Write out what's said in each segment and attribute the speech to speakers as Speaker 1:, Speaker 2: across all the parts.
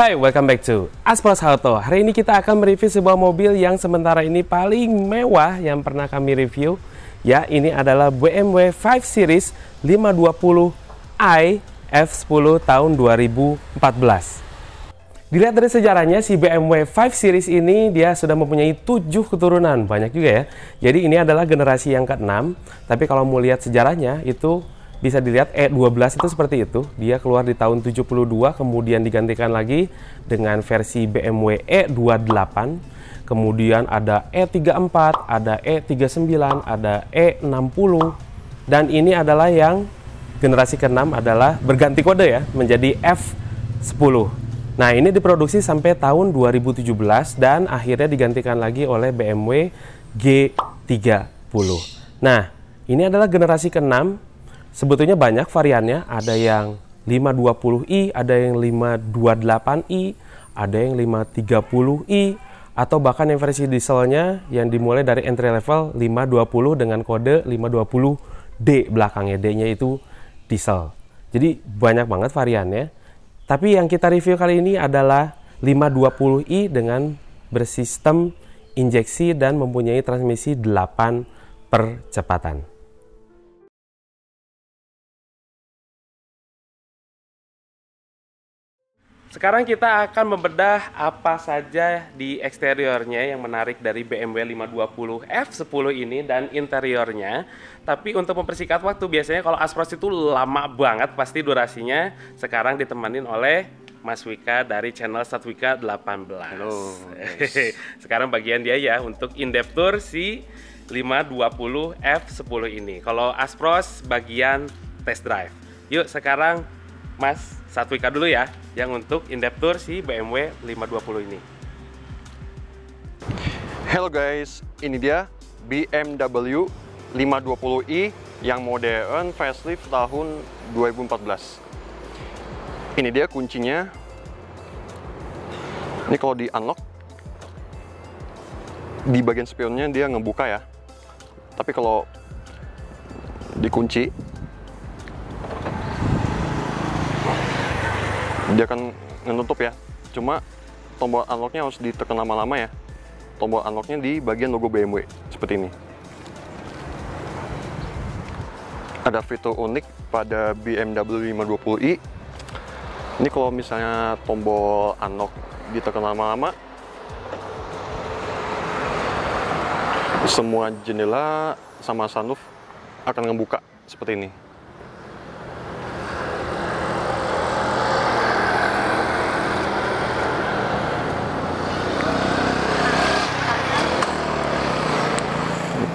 Speaker 1: Hai, welcome back to Aspros Auto. Hari ini kita akan mereview sebuah mobil yang sementara ini paling mewah yang pernah kami review. Ya, ini adalah BMW 5 Series 520i F10 tahun 2014. Dilihat dari sejarahnya, si BMW 5 Series ini dia sudah mempunyai 7 keturunan. Banyak juga ya. Jadi ini adalah generasi yang ke-6. Tapi kalau mau lihat sejarahnya, itu bisa dilihat E12 itu seperti itu. Dia keluar di tahun 72, kemudian digantikan lagi dengan versi BMW E28. Kemudian ada E34, ada E39, ada E60. Dan ini adalah yang generasi ke-6 adalah berganti kode ya, menjadi F10. Nah, ini diproduksi sampai tahun 2017 dan akhirnya digantikan lagi oleh BMW G30. Nah, ini adalah generasi ke-6 sebetulnya banyak variannya. Ada yang 520i, ada yang 528i, ada yang 530i, atau bahkan yang versi dieselnya yang dimulai dari entry level 520 dengan kode 520D belakangnya. D-nya itu diesel. Jadi banyak banget variannya. Tapi yang kita review kali ini adalah 520i dengan bersistem injeksi dan mempunyai transmisi 8 percepatan. Sekarang kita akan membedah apa saja di eksteriornya yang menarik dari BMW 520 F10 ini dan interiornya. Tapi untuk mempersingkat waktu biasanya kalau Aspros itu lama banget pasti durasinya. Sekarang ditemani oleh Mas Wika dari channel Satwika 18. Halo. Sekarang bagian dia ya untuk in-depth tour si 520 F10 ini. Kalau Aspros bagian test drive. Yuk sekarang Mas satu Wika dulu ya, yang untuk in-depth tour si BMW 520 ini.
Speaker 2: Hello guys, ini dia BMW 520i yang modern facelift tahun 2014. Ini dia kuncinya. Ini kalau di unlock, di bagian spionnya dia ngebuka ya. Tapi kalau dikunci, dia akan menutup ya. Cuma tombol unlocknya harus ditekan lama-lama ya. Tombol unlocknya di bagian logo BMW seperti ini. Ada fitur unik pada BMW 520i ini kalau misalnya tombol unlock ditekan lama-lama semua jendela sama sunroof akan ngebuka seperti ini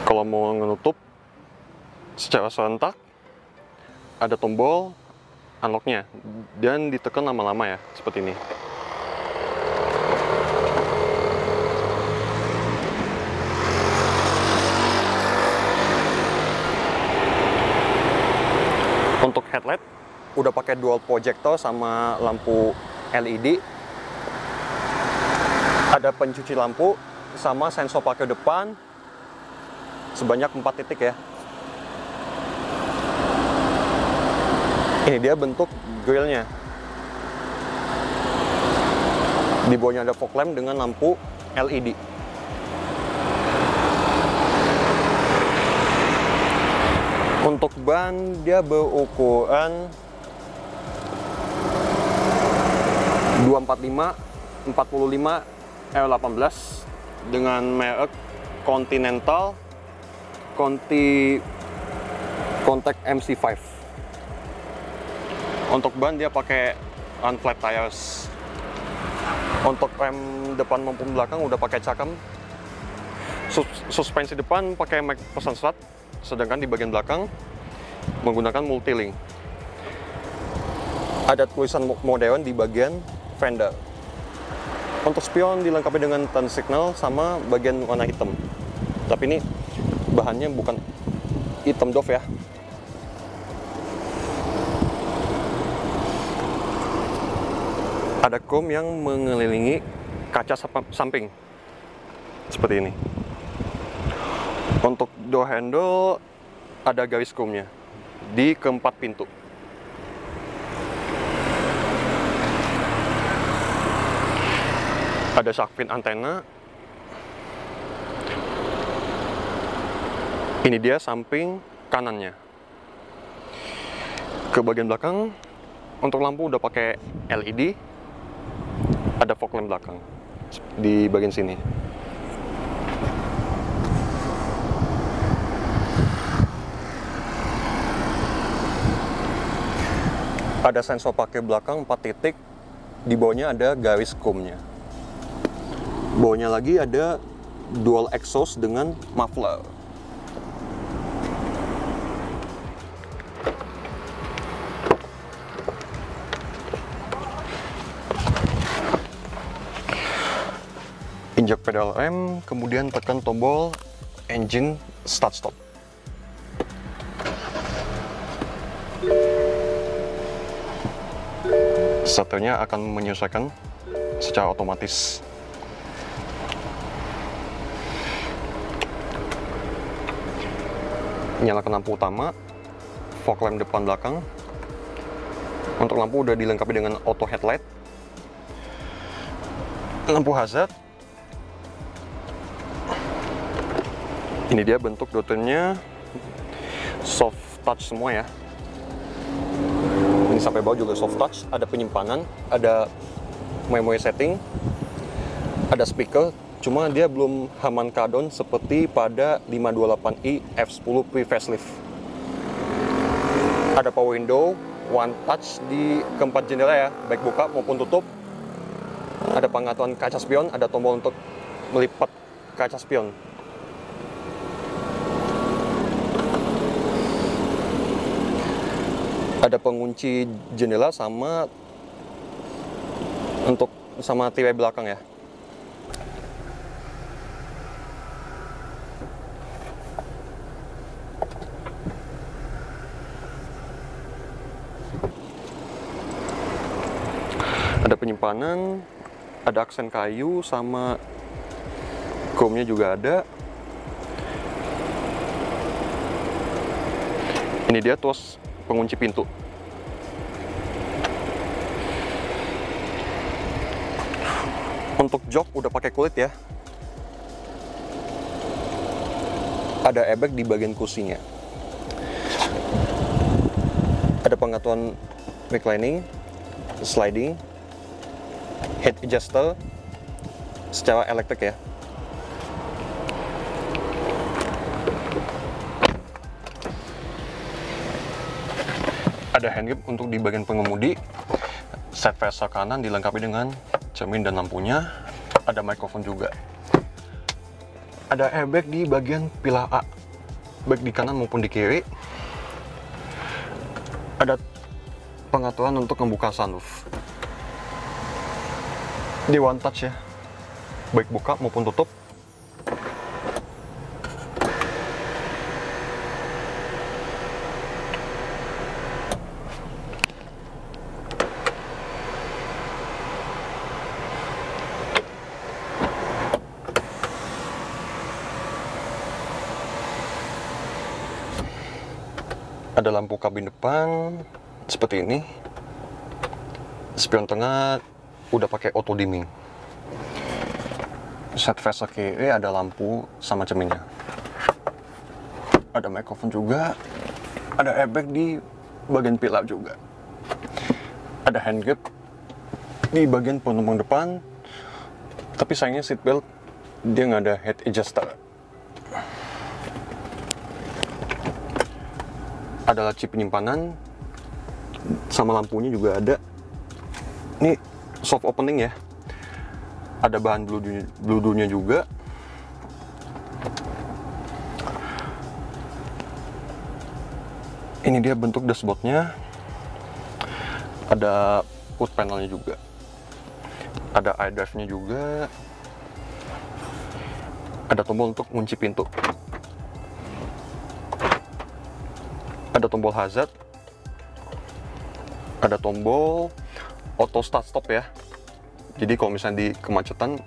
Speaker 2: kalau mau menutup secara serentak ada tombol unlocknya. Dan ditekan lama-lama ya seperti ini. Untuk headlight udah pakai dual projector sama lampu LED ada pencuci lampu sama sensor parkir depan sebanyak 4 titik ya. Ini dia bentuk grillnya. Di bawahnya ada fog lamp dengan lampu LED. Untuk ban dia berukuran 245 45 R18 dengan merek Continental Conti Contact MC5 untuk ban dia pakai run flat tires. Untuk rem depan maupun belakang udah pakai cakram Sus suspensi depan pakai mag pesan serat sedangkan di bagian belakang menggunakan multilink. Ada tulisan modern di bagian fender. Untuk spion dilengkapi dengan turn signal sama bagian warna hitam. Tapi ini bahannya bukan hitam doff ya ada chrome yang mengelilingi kaca samping. Seperti ini. Untuk door handle ada garis chrome nya di keempat pintu. Ada shark fin antena. Ini dia samping kanannya. Ke bagian belakang untuk lampu udah pakai LED ada fog lamp belakang. Di bagian sini. Ada sensor pakai belakang 4 titik. Di bawahnya ada garis chrome-nya bawahnya lagi ada dual exhaust dengan muffler injak pedal rem kemudian tekan tombol engine start stop. Starternya akan menyesuaikan secara otomatis. Nyalakan lampu utama fog lamp depan belakang. Untuk lampu udah dilengkapi dengan auto headlight. Lampu hazard ini dia bentuk dotennya soft touch semua ya. Ini sampai bawah juga soft touch. Ada penyimpanan ada memory setting ada speaker. Cuma dia belum Haman Kardon seperti pada 528i F10 pre facelift ada power window one touch di keempat jendela ya. Baik buka maupun tutup. Ada pengaturan kaca spion ada tombol untuk melipat kaca spion ada pengunci jendela sama untuk sama tirai belakang ya. Ada penyimpanan ada aksen kayu sama chrome-nya juga ada. Ini dia tuas pengunci pintu. Untuk jok udah pakai kulit ya. Ada airbag di bagian kursinya. Ada pengaturan reclining sliding head adjuster secara elektrik ya ada hand grip untuk di bagian pengemudi. Set vesel kanan dilengkapi dengan cermin dan lampunya. Ada mikrofon juga. Ada airbag di bagian pilar A baik di kanan maupun di kiri. Ada pengaturan untuk membuka sunroof. Di one touch ya baik buka maupun tutup ada lampu kabin depan seperti ini. Spion tengah udah pakai auto dimming. Set vesel kiri ada lampu sama cerminnya. Ada mikrofon juga ada airbag di bagian pilar juga. Ada hand grip di bagian penumpang depan tapi sayangnya seat belt dia nggak ada head adjuster ada laci penyimpanan sama lampunya juga ada. Ini soft opening ya. Ada bahan bludunya juga. Ini dia bentuk dashboardnya. Ada foot panelnya juga. Ada iDrive nya juga. Ada tombol untuk kunci pintu ada tombol hazard. Ada tombol auto start stop ya. Jadi kalau misalnya di kemacetan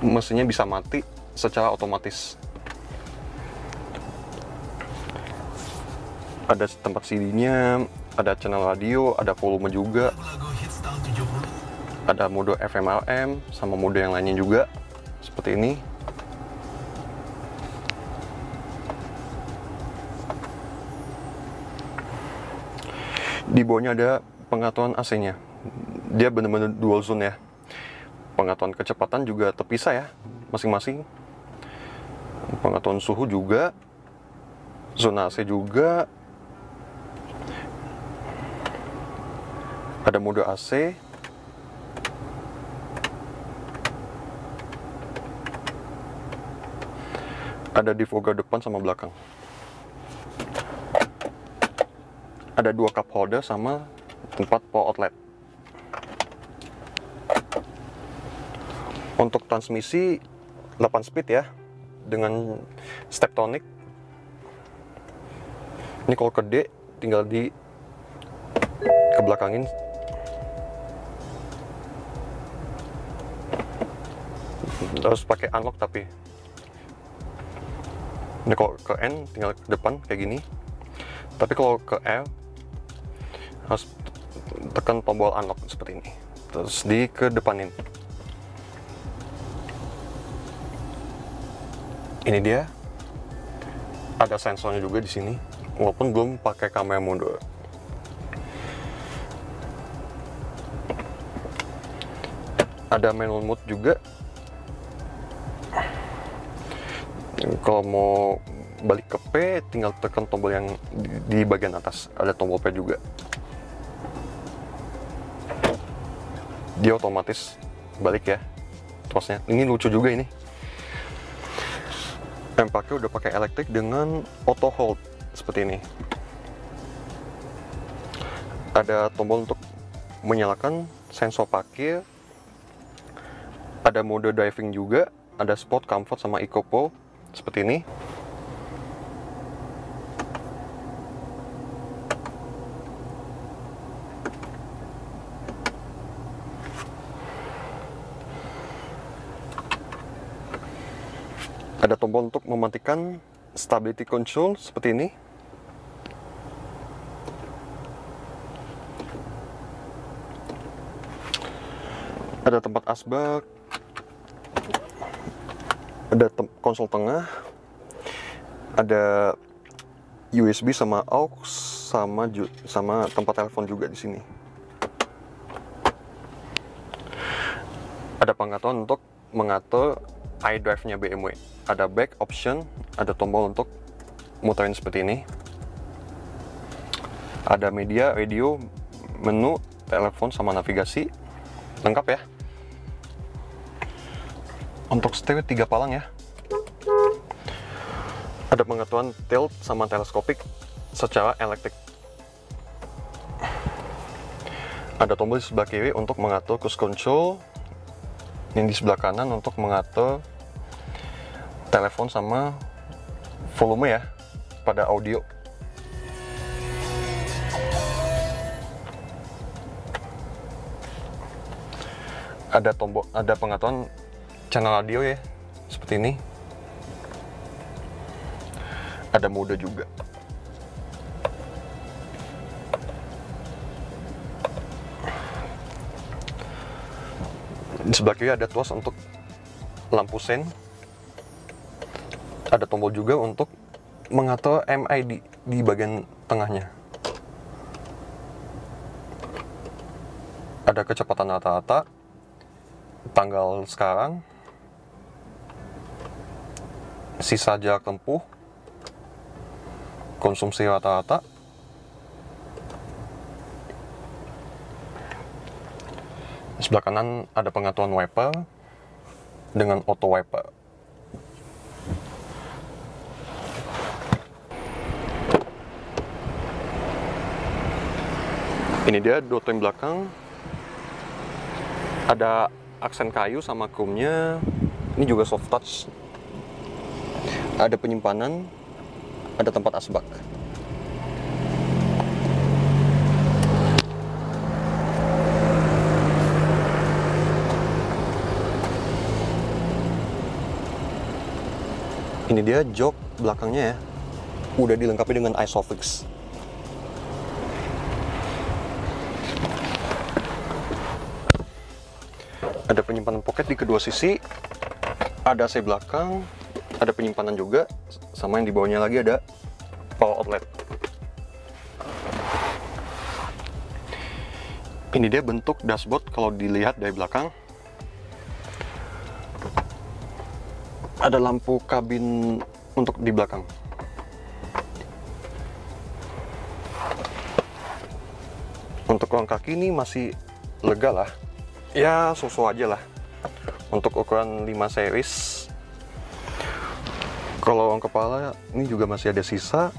Speaker 2: mesinnya bisa mati secara otomatis. Ada tempat CD-nya ada channel radio ada volume juga. Ada mode FMRM sama mode yang lainnya juga seperti ini di bawahnya ada pengaturan AC nya dia benar-benar dual zone ya. Pengaturan kecepatan juga terpisah ya masing-masing. Pengaturan suhu juga zona AC juga. Ada mode AC ada defogger depan sama belakang ada dua cup holder sama tempat power outlet. Untuk transmisi 8 speed ya dengan steptonic. Ini kalau ke D tinggal di kebelakangin. Harus pakai unlock tapi. Ini kalau ke N tinggal ke depan kayak gini. Tapi kalau ke L harus tekan tombol unlock seperti ini. Terus di kedepanin ini dia. Ada sensornya juga di sini walaupun belum pakai kamera mode ada manual mode juga. Kalau mau balik ke P tinggal tekan tombol yang di bagian atas. Ada tombol P juga dia otomatis balik ya tosnya. Ini lucu juga ini. Yang pakai udah pakai elektrik dengan auto hold seperti ini. Ada tombol untuk menyalakan sensor parkir ada mode driving juga ada sport comfort sama eco seperti ini tombol untuk mematikan stability control seperti ini. Ada tempat asbak ada tem konsol tengah ada USB sama aux sama sama tempat telepon juga di sini. Ada pengaturan untuk mengatur iDrive-nya BMW ada back option ada tombol untuk muterin seperti ini. Ada media, radio, menu, telepon sama navigasi. Lengkap ya. Untuk stereo tiga palang ya. Ada pengaturan tilt sama teleskopik secara elektrik ada tombol di sebelah kiri untuk mengatur cruise control. Yang di sebelah kanan untuk mengatur telepon sama volume ya pada audio. Ada tombol ada pengaturan channel radio ya seperti ini. Ada mode juga. Di sebelah kiri ada tuas untuk lampu sen ada tombol juga untuk mengatur MID di bagian tengahnya. Ada kecepatan rata-rata tanggal sekarang sisa jarak tempuh konsumsi rata-rata. Sebelah kanan ada pengaturan wiper dengan auto wiper ini dia dotem belakang. Ada aksen kayu sama chrome-nya ini juga soft touch. Ada penyimpanan. Ada tempat asbak. Ini dia jok belakangnya ya. Udah dilengkapi dengan isofix Ada penyimpanan pocket di kedua sisi, ada AC belakang, ada penyimpanan juga, sama yang di bawahnya lagi ada power outlet. Ini dia bentuk dashboard kalau dilihat dari belakang. Ada lampu kabin untuk di belakang. Untuk ruang kaki ini masih lega lah. Ya, susu aja lah. Untuk ukuran 5 series. Kalau ruang kepala ini juga masih ada sisa.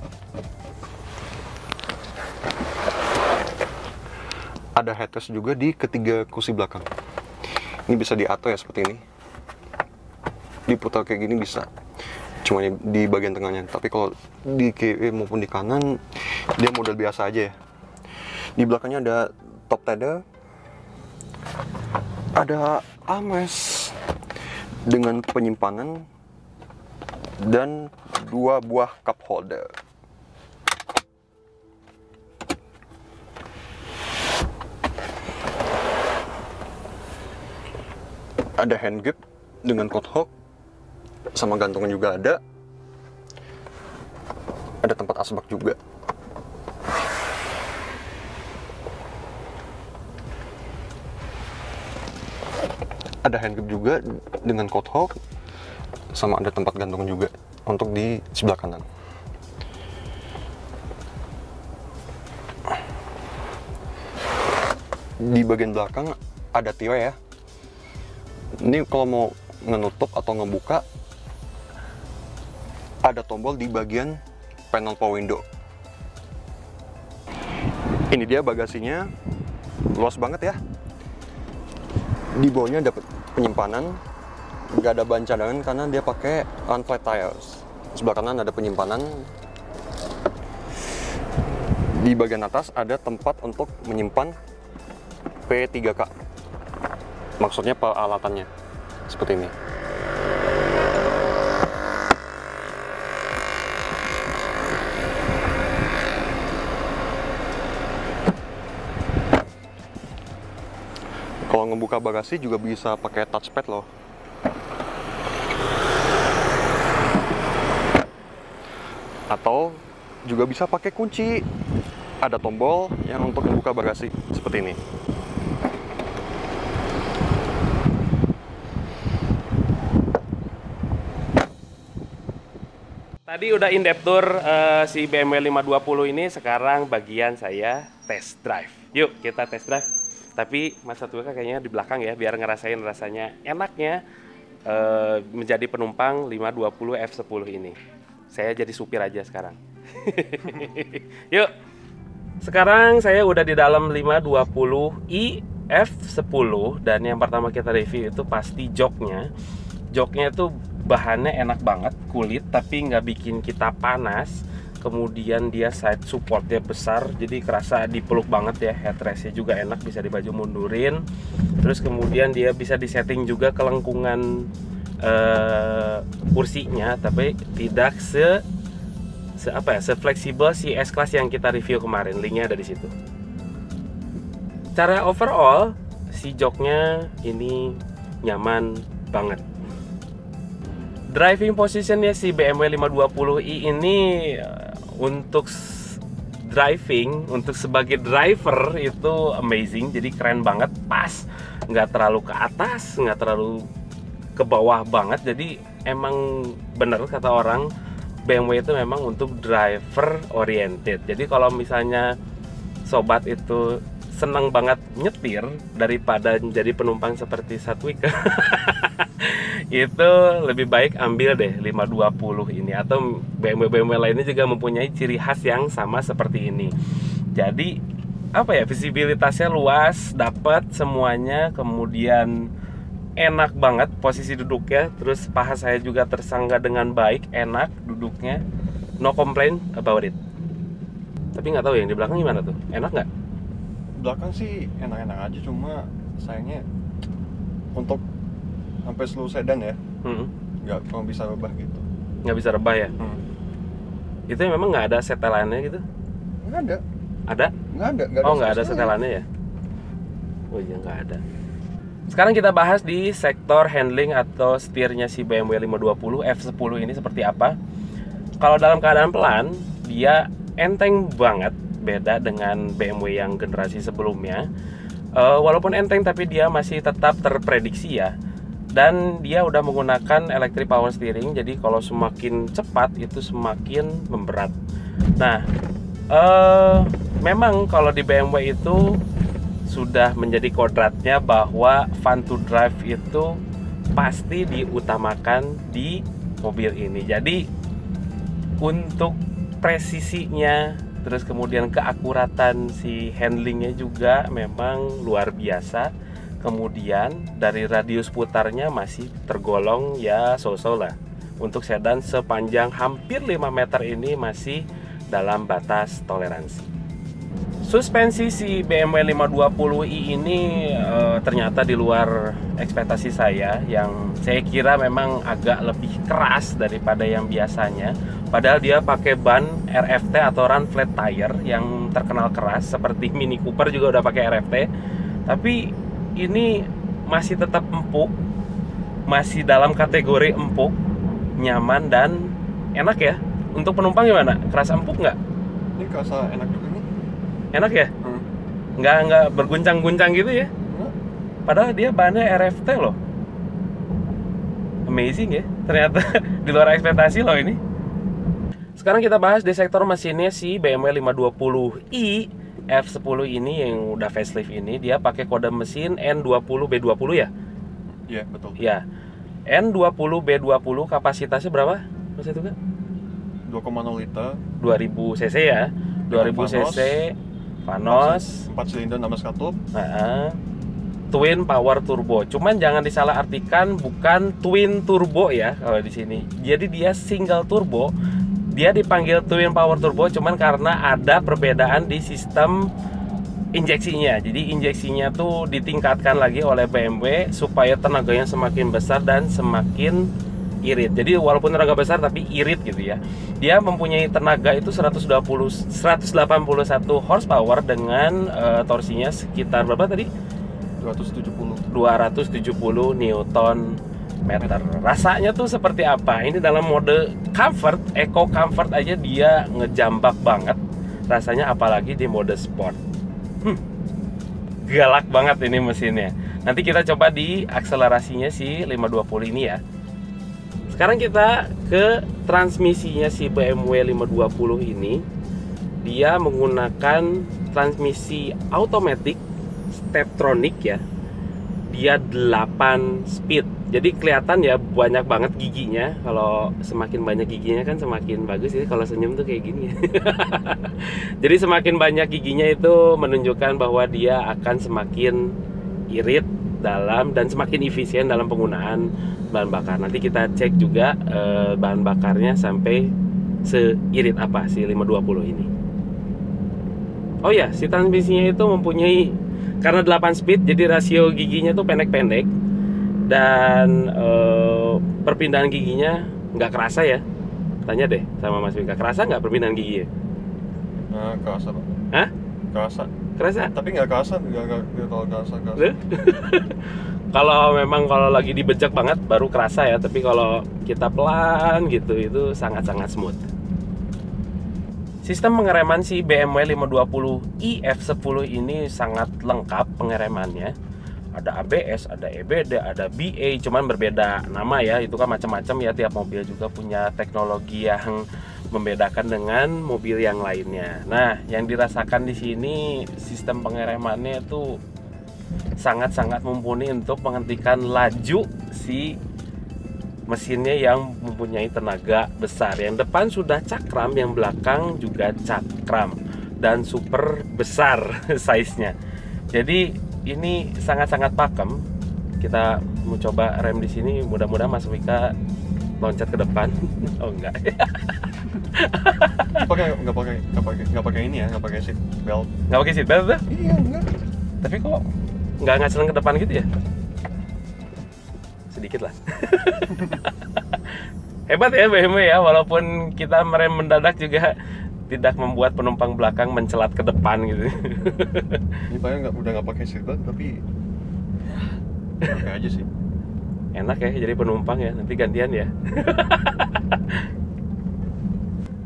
Speaker 2: Ada headrest juga di ketiga kursi belakang. Ini bisa diatur ya seperti ini. Diputar kayak gini bisa. Cuma di bagian tengahnya. Tapi kalau di kiri maupun di kanan, dia model biasa aja ya. Di belakangnya ada top tether, ada armrest dengan penyimpanan dan dua buah cup holder. Ada hand grip dengan coat hook, sama gantungan juga ada. Ada tempat asbak juga. Ada hand grip juga dengan coat hook sama ada tempat gantung juga untuk di sebelah kanan. Di bagian belakang ada tirai ya. Ini kalau mau menutup atau ngebuka ada tombol di bagian panel power window. Ini dia bagasinya luas banget ya. Di bawahnya ada penyimpanan nggak ada ban cadangan karena dia pakai unflat tires sebelah kanan ada penyimpanan. Di bagian atas ada tempat untuk menyimpan P3K maksudnya peralatannya seperti ini ngebuka bagasi juga bisa pakai touchpad loh atau juga bisa pakai kunci ada tombol yang untuk membuka bagasi seperti ini
Speaker 1: Tadi udah in depth tour eh, si BMW 520 ini, sekarang bagian saya test drive. Yuk kita test drive. Tapi Mas Satuka kayaknya di belakang ya, biar ngerasain rasanya enaknya eh, menjadi penumpang 520 F10 ini. Saya jadi supir aja sekarang. Yuk. Sekarang saya udah di dalam 520i F10 dan yang pertama kita review itu pasti joknya. Joknya itu bahannya enak banget, kulit tapi nggak bikin kita panas. Kemudian dia side supportnya besar, jadi kerasa dipeluk banget ya. Headrestnya juga enak, bisa dibaju mundurin. Terus kemudian dia bisa disetting juga kelengkungan eh, kursinya, tapi tidak se se apa ya, se fleksibel si S Class yang kita review kemarin. Linknya ada di situ. Cara overall si joknya ini nyaman banget. Driving positionnya si BMW 520i ini untuk driving untuk sebagai driver itu amazing. Jadi keren banget. Pas. Nggak terlalu ke atas nggak terlalu ke bawah banget. Jadi emang bener kata orang BMW itu memang untuk driver oriented jadi kalau misalnya sobat itu senang banget nyetir daripada jadi penumpang seperti Satwika itu lebih baik ambil deh 520 ini atau BMW BMW lainnya juga mempunyai ciri khas yang sama seperti ini. Jadi apa ya visibilitasnya luas, dapat semuanya, kemudian enak banget posisi duduknya, terus paha saya juga tersangga dengan baik, enak duduknya, no complain about it. Tapi nggak tahu yang di belakang gimana tuh, enak nggak?
Speaker 2: Belakang sih enak-enak aja cuma sayangnya untuk sampai slow sedan ya
Speaker 1: Hmm,
Speaker 2: nggak cuma bisa rebah gitu
Speaker 1: nggak bisa rebah ya? Itu memang nggak ada setelannya gitu?
Speaker 2: nggak ada
Speaker 1: Ada?
Speaker 2: nggak ada nggak
Speaker 1: oh nggak ada setelannya ya? Oh iya nggak ada. Sekarang kita bahas di sektor handling atau setirnya si BMW 520 F10 ini seperti apa. Kalau dalam keadaan pelan, dia enteng banget beda dengan BMW yang generasi sebelumnya. Uh, walaupun enteng tapi dia masih tetap terprediksi ya. Dan dia udah menggunakan electric power steering, jadi kalau semakin cepat itu semakin memberat. Nah, uh, memang kalau di BMW itu sudah menjadi kodratnya bahwa fun to drive itu pasti diutamakan di mobil ini. Jadi untuk presisinya terus kemudian keakuratan si handlingnya juga memang luar biasa. Kemudian dari radius putarnya masih tergolong ya so-so lah. Untuk sedan sepanjang hampir 5 meter ini masih dalam batas toleransi. Suspensi si BMW 520i ini uh, ternyata di luar ekspektasi saya yang saya kira memang agak lebih keras daripada yang biasanya. Padahal dia pakai ban RFT atau run flat tire yang terkenal keras seperti Mini Cooper juga udah pakai RFT. Tapi ini masih tetap empuk, masih dalam kategori empuk, nyaman dan enak ya. Untuk penumpang gimana? Kerasa empuk nggak?
Speaker 2: Ini kerasa enak juga
Speaker 1: enak ya hmm. nggak nggak berguncang-guncang gitu ya hmm. padahal dia bahannya RFT loh amazing ya ternyata di luar ekspektasi loh ini sekarang kita bahas di sektor mesinnya si BMW 520i F10 ini yang udah facelift ini dia pakai kode mesin N20B20 ya?
Speaker 2: Iya, betul.
Speaker 1: Ya. N20B20 kapasitasnya berapa? Mas itu kan?
Speaker 2: 2,0 liter.
Speaker 1: 2000 cc ya. 2000 cc Panos
Speaker 2: 4 silinder 16 katup
Speaker 1: nah, twin power turbo cuman jangan disalah artikan bukan twin turbo ya kalau di sini jadi dia single turbo dia dipanggil twin power turbo cuman karena ada perbedaan di sistem injeksinya jadi injeksinya tuh ditingkatkan lagi oleh BMW supaya tenaganya semakin besar dan semakin irit. Jadi walaupun tenaga besar tapi irit gitu ya. Dia mempunyai tenaga itu 120 181 horsepower dengan uh, torsinya sekitar berapa tadi?
Speaker 2: 270
Speaker 1: 270 newton meter. Rasanya tuh seperti apa? Ini dalam mode comfort, eco comfort aja dia ngejambak banget. Rasanya apalagi di mode sport. Hmm, galak banget ini mesinnya. Nanti kita coba di akselerasinya si 520 ini ya. Sekarang kita ke transmisinya si BMW 520 ini. Dia menggunakan transmisi automatic Steptronic ya. Dia 8 speed. Jadi kelihatan ya banyak banget giginya. Kalau semakin banyak giginya kan semakin bagus ya. Kalau senyum tuh kayak gini. Jadi semakin banyak giginya itu menunjukkan bahwa dia akan semakin irit dalam dan semakin efisien dalam penggunaan bahan bakar. Nanti kita cek juga eh, bahan bakarnya sampai seirit apa si 520 ini. Oh ya, si transmisinya itu mempunyai karena 8 speed jadi rasio giginya tuh pendek-pendek dan eh, perpindahan giginya nggak kerasa ya. Tanya deh sama Mas Wika, kerasa nggak perpindahan gigi?
Speaker 2: Nah, kerasa, Pak.
Speaker 1: Hah?
Speaker 2: Kerasa
Speaker 1: kerasa
Speaker 2: tapi nggak kerasa nggak nggak terlalu kerasa, kerasa.
Speaker 1: kalau memang kalau lagi dibejak banget baru kerasa ya tapi kalau kita pelan gitu itu sangat-sangat smooth Sistem pengereman si BMW 520 iF10 ini sangat lengkap pengeremannya. Ada ABS, ada EBD, ada BA, cuman berbeda nama ya. Itu kan macam-macam ya tiap mobil juga punya teknologi yang membedakan dengan mobil yang lainnya. Nah, yang dirasakan di sini sistem pengeremannya itu sangat-sangat mumpuni untuk menghentikan laju si mesinnya yang mempunyai tenaga besar. Yang depan sudah cakram, yang belakang juga cakram dan super besar size-nya. Jadi ini sangat-sangat pakem. Kita mau coba rem di sini, mudah-mudahan Mas Wika loncat ke depan. oh enggak.
Speaker 2: pakai nggak pakai nggak pakai nggak pakai ini ya nggak pakai seat belt
Speaker 1: nggak pakai seat belt tuh
Speaker 2: iya enggak
Speaker 1: tapi kok nggak ngacelin ke depan gitu ya sedikit lah hebat ya BMW ya walaupun kita merem mendadak juga tidak membuat penumpang belakang mencelat ke depan gitu
Speaker 2: ini paling nggak udah nggak pakai seat belt tapi Oke aja sih.
Speaker 1: Enak ya jadi penumpang ya, nanti gantian ya.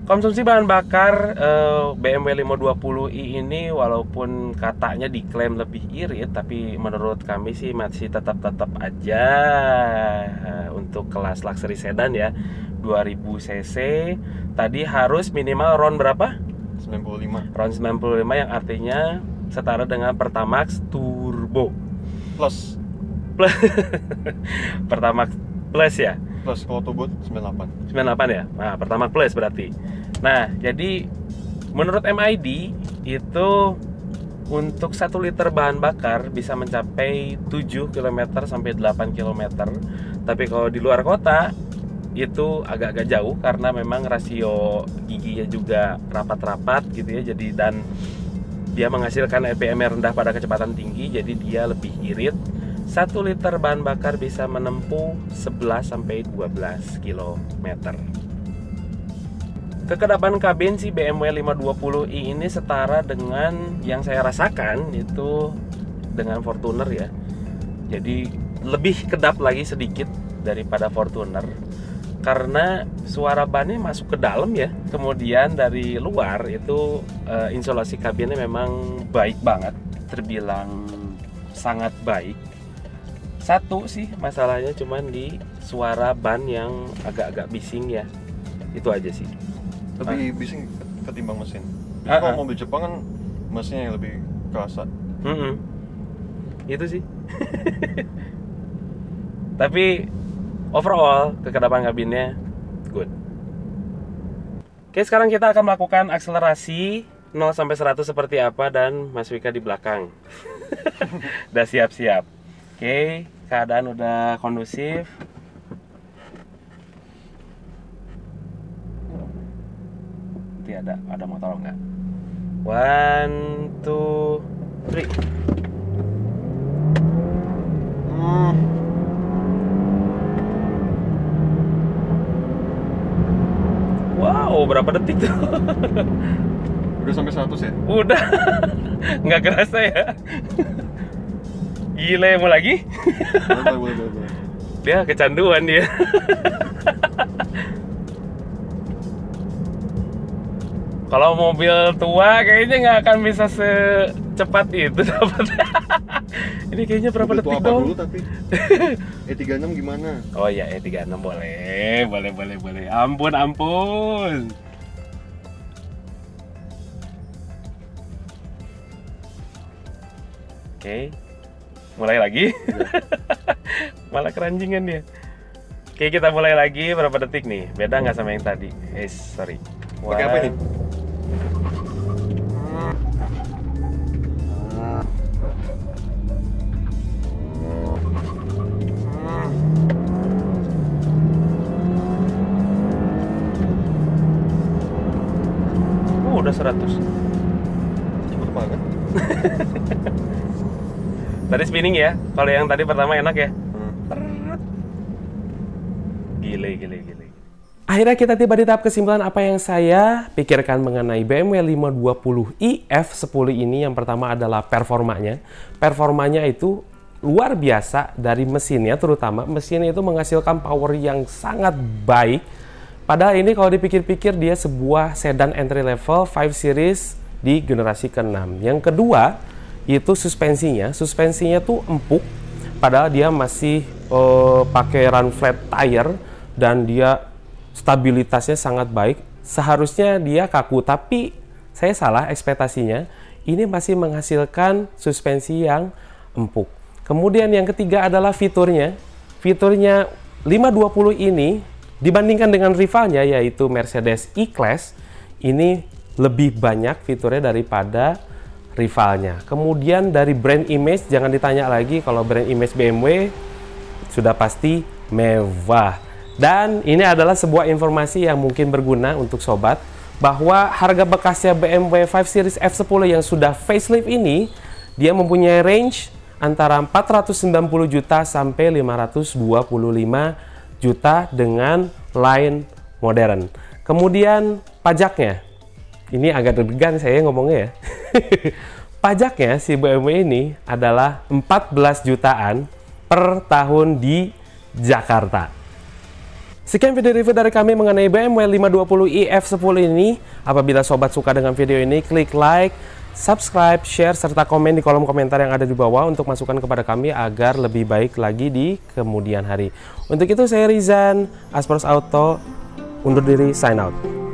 Speaker 1: Konsumsi bahan bakar eh, BMW 520i ini walaupun katanya diklaim lebih irit tapi menurut kami sih masih tetap-tetap aja eh, untuk kelas luxury sedan ya 2000 cc tadi harus minimal round berapa?
Speaker 2: 95
Speaker 1: Round 95 yang artinya setara dengan Pertamax Turbo.
Speaker 2: Plus.
Speaker 1: Pertamax Plus ya?
Speaker 2: Plus kalau turbo 98.
Speaker 1: 98 ya? Nah Pertamax Plus berarti. Nah jadi menurut MID itu untuk 1 liter bahan bakar bisa mencapai 7 km sampai 8 km tapi kalau di luar kota itu agak-agak jauh karena memang rasio giginya juga rapat-rapat gitu ya jadi dan dia menghasilkan yang rendah pada kecepatan tinggi jadi dia lebih irit 1 liter bahan bakar bisa menempuh 11 sampai 12 km. Kekedapan kabin si BMW 520i ini setara dengan yang saya rasakan itu dengan Fortuner ya. Jadi lebih kedap lagi sedikit daripada Fortuner karena suara bannya masuk ke dalam ya. Kemudian dari luar itu eh, insulasi kabinnya memang baik banget, terbilang sangat baik. Satu sih masalahnya cuman di suara ban yang agak-agak bising ya. Itu aja sih.
Speaker 2: Lebih bising ketimbang mesin. Jadi
Speaker 1: Ah,
Speaker 2: kalau
Speaker 1: ah.
Speaker 2: mobil Jepang kan mesinnya yang lebih kerasa.
Speaker 1: Mm-mm. Itu sih. Tapi overall kekedapan kabinnya good. Oke, sekarang kita akan melakukan akselerasi 0 sampai 100 seperti apa dan Mas Wika di belakang. udah siap-siap. Oke, keadaan udah kondusif. Nanti ada ada mau tolong nggak? One, two, three. Wow, berapa detik tuh?
Speaker 2: Udah sampai 100 ya?
Speaker 1: Udah, nggak kerasa ya. Gila, mau lagi?
Speaker 2: boleh, boleh, boleh, boleh.
Speaker 1: Dia kecanduan dia. Kalau mobil tua kayaknya nggak akan bisa secepat itu dapat. Ini kayaknya berapa
Speaker 2: Mobil
Speaker 1: detik dong?
Speaker 2: dulu tapi E36 gimana?
Speaker 1: Oh ya, E36 boleh, boleh, boleh, boleh. Ampun, ampun. Oke, mulai lagi. Malah keranjingan dia. Oke, kita mulai lagi. Berapa detik nih? Beda nggak sama yang tadi? Eh, sorry.
Speaker 2: Pakai apa ini?
Speaker 1: Udah 100.
Speaker 2: Cepet banget.
Speaker 1: Tadi spinning ya. Kalau yang tadi pertama enak ya.
Speaker 2: Hmm.
Speaker 1: Gile, gile, gile. Akhirnya kita tiba di tahap kesimpulan apa yang saya pikirkan mengenai BMW 520i F10 ini. Yang pertama adalah performanya. Performanya itu luar biasa dari mesinnya terutama. Mesinnya itu menghasilkan power yang sangat baik. Padahal ini kalau dipikir-pikir dia sebuah sedan entry level 5 series di generasi ke-6. Yang kedua, itu suspensinya. Suspensinya tuh empuk, padahal dia masih eh, pakai run flat tire dan dia stabilitasnya sangat baik. Seharusnya dia kaku, tapi saya salah ekspektasinya. Ini masih menghasilkan suspensi yang empuk. Kemudian yang ketiga adalah fiturnya. Fiturnya 520 ini dibandingkan dengan rivalnya yaitu Mercedes E-Class ini lebih banyak fiturnya daripada rivalnya. Kemudian dari brand image jangan ditanya lagi kalau brand image BMW sudah pasti mewah. Dan ini adalah sebuah informasi yang mungkin berguna untuk sobat bahwa harga bekasnya BMW 5 Series F10 yang sudah facelift ini dia mempunyai range antara 490 juta sampai 525 juta dengan line modern. Kemudian pajaknya. Ini agak deg-degan saya ngomongnya ya. pajaknya si BMW ini adalah 14 jutaan per tahun di Jakarta. Sekian video review dari kami mengenai BMW 520i F10 ini. Apabila sobat suka dengan video ini, klik like, subscribe, share, serta komen di kolom komentar yang ada di bawah untuk masukan kepada kami agar lebih baik lagi di kemudian hari. Untuk itu saya Rizan, Aspros Auto, undur diri, sign out.